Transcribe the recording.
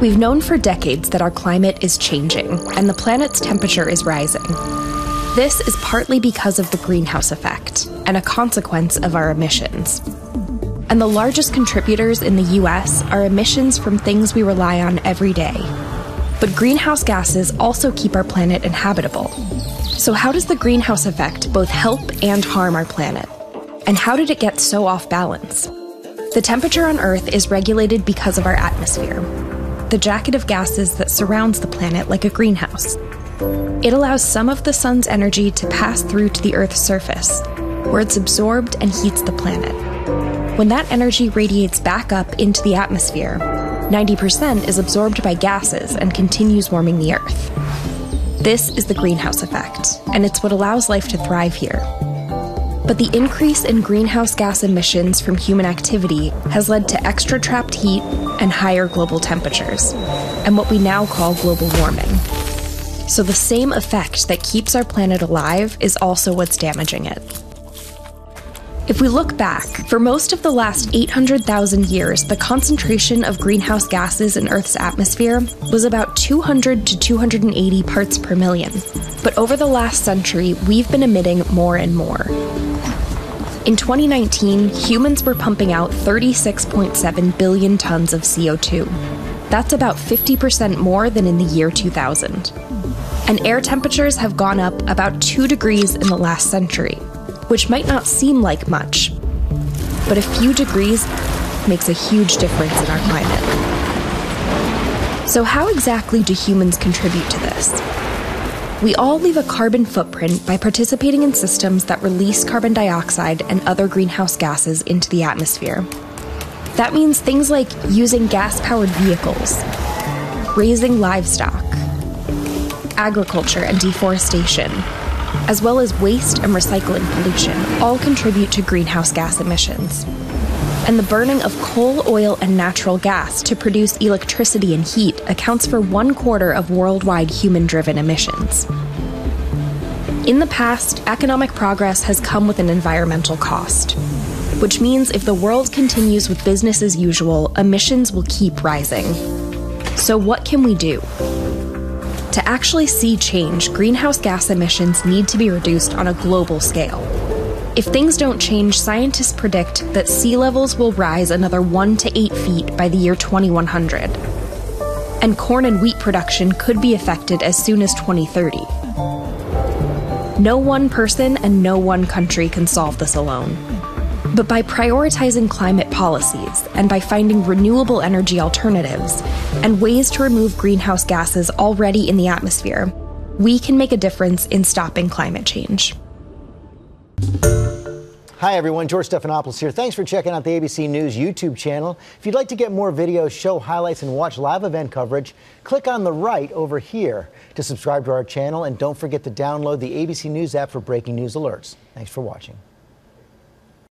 We've known for decades that our climate is changing and the planet's temperature is rising. This is partly because of the greenhouse effect and a consequence of our emissions. And the largest contributors in the US are emissions from things we rely on every day. But greenhouse gases also keep our planet inhabitable. So, how does the greenhouse effect both help and harm our planet? And how did it get so off balance? The temperature on Earth is regulated because of our atmosphere, the jacket of gases that surrounds the planet like a greenhouse. It allows some of the sun's energy to pass through to the Earth's surface, where it's absorbed and heats the planet. When that energy radiates back up into the atmosphere, 90% is absorbed by gases and continues warming the Earth. This is the greenhouse effect, and it's what allows life to thrive here. But the increase in greenhouse gas emissions from human activity has led to extra trapped heat and higher global temperatures, and what we now call global warming. So the same effect that keeps our planet alive is also what's damaging it. If we look back, for most of the last 800,000 years, the concentration of greenhouse gases in Earth's atmosphere was about 200 to 280 parts per million. But over the last century, we've been emitting more and more. In 2019, humans were pumping out 36.7 billion tons of CO2. That's about 50% more than in the year 2000. And air temperatures have gone up about 2 degrees in the last century, which might not seem like much, but a few degrees makes a huge difference in our climate. So, how exactly do humans contribute to this? We all leave a carbon footprint by participating in systems that release carbon dioxide and other greenhouse gases into the atmosphere. That means things like using gas powered vehicles, raising livestock, agriculture and deforestation, as well as waste and recycling pollution, all contribute to greenhouse gas emissions. And the burning of coal, oil, and natural gas to produce electricity and heat accounts for one quarter of worldwide human driven emissions. In the past, economic progress has come with an environmental cost, which means if the world continues with business as usual, emissions will keep rising. So, what can we do? To actually see change, greenhouse gas emissions need to be reduced on a global scale. If things don't change, scientists predict that sea levels will rise another 1 to 8 feet by the year 2100. And corn and wheat production could be affected as soon as 2030. No one person and no one country can solve this alone. But by prioritizing climate policies and by finding renewable energy alternatives and ways to remove greenhouse gases already in the atmosphere, we can make a difference in stopping climate change. Hi, everyone. George Stephanopoulos here. Thanks for checking out the ABC News YouTube channel. If you'd like to get more videos, show highlights, and watch live event coverage, click on the right over here to subscribe to our channel. And don't forget to download the ABC News app for breaking news alerts. Thanks for watching.